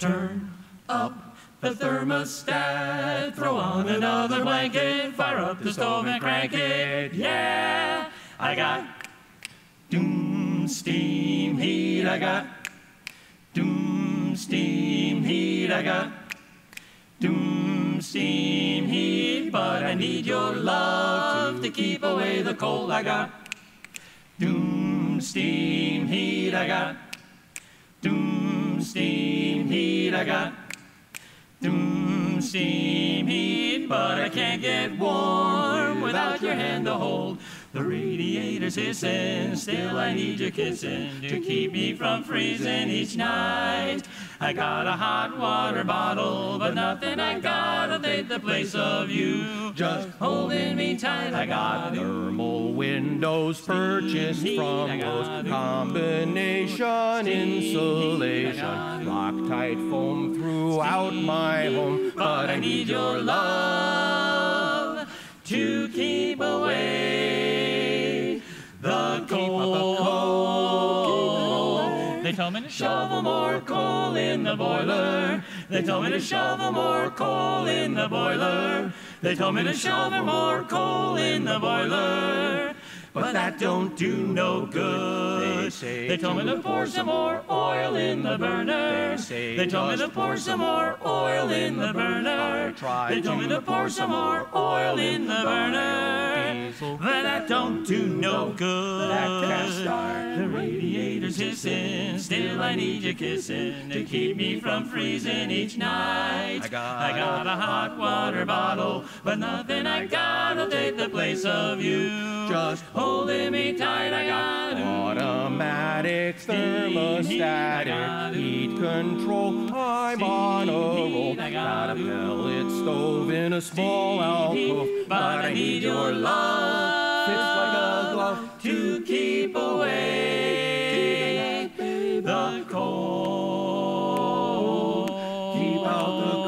Turn up the thermostat, throw on another blanket, fire up the stove and crank it. Yeah, I got doom steam heat. I got doom steam heat. I got doom steam heat, but I need your love to keep away the cold. I got doom steam heat. I got doom steam. I got doom steam heat, but I can't get warm without your hand to hold. The radiator's hissing, still I need your kissing to keep me from freezing each night. I got a hot water bottle, but nothing I gotta take the place of you. Just holding me tight, I got Thermal windows purchased from Lowe's. Combination insulation. Loctite foam throughout my home. but I need your love They told me to shovel more coal in the boiler. They told me to shovel more coal in the boiler. They told me to shovel more coal in the boiler. But that don't do no good. They say They told me to pour some more oil in the burner. They say They told me to pour some more oil in the burner. They told me to pour some more oil in the burner. But that don't do no good. That can't start. The radiator's hissing. Still I need you kissing to keep me from freezing each night. I got- I got a hot water bottle, but nothing I got'll take the place of you. Just holding me tight, I got automatic, thermostatic, heat control. I'm on a roll. Got a pellet stove in a small alcove, but I need your love. It's like a glove to keep away the cold. Keep out the